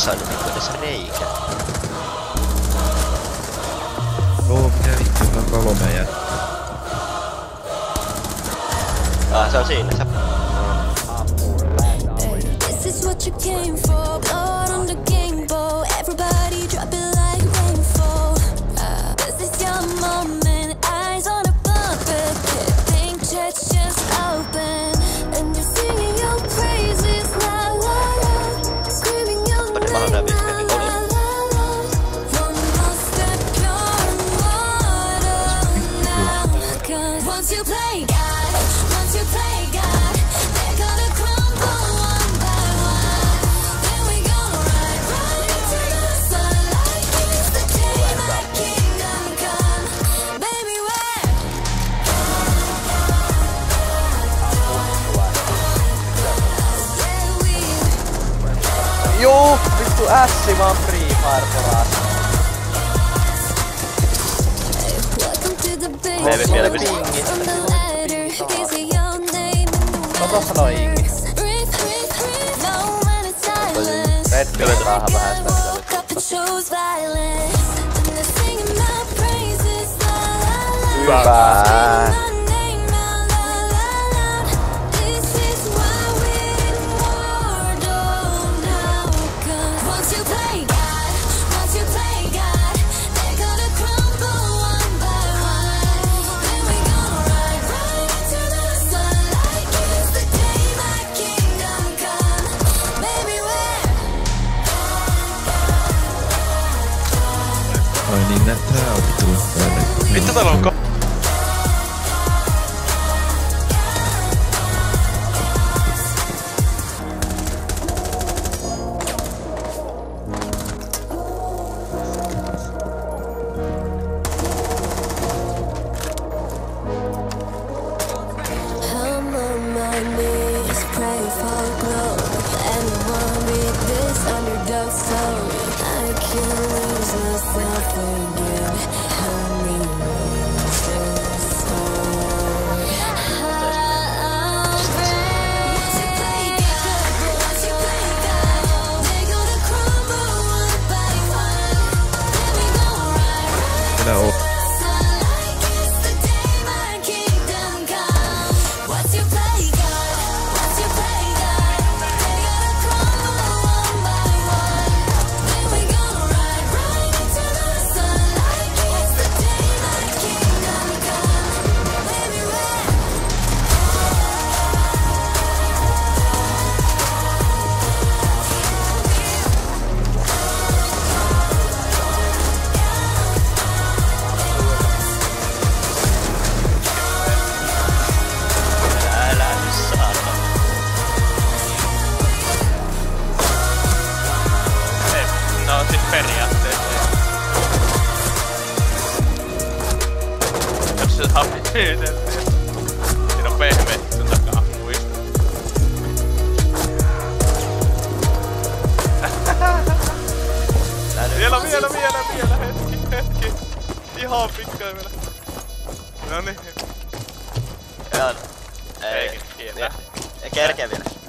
tossa oli niinku edes reikä. Joo, mitä vittu, se on kolme ja... Ah, se on siinä, se... This is what you came for. Blood on the game you play God, once you play God, they're gonna crumble one by one. Then we right into the sunlight. The kingdom come, baby. Where? Vittu ässi vaan Free Fire breathe, breathe. No when it's silence. Red Pill vähän vähän sitä On vittu täällä. Vittu täällä on. I'm on my knees, for glory. Anyone read this underdog story? I lose myself again. Se happi pyytettiin. Siinä on pehmeet sun takaa muista. Vielä, vielä, vielä, vielä, hetki, hetki. Ihan pikkuinen vielä. Noniin. Joo. Ei, ei kerkeä vielä.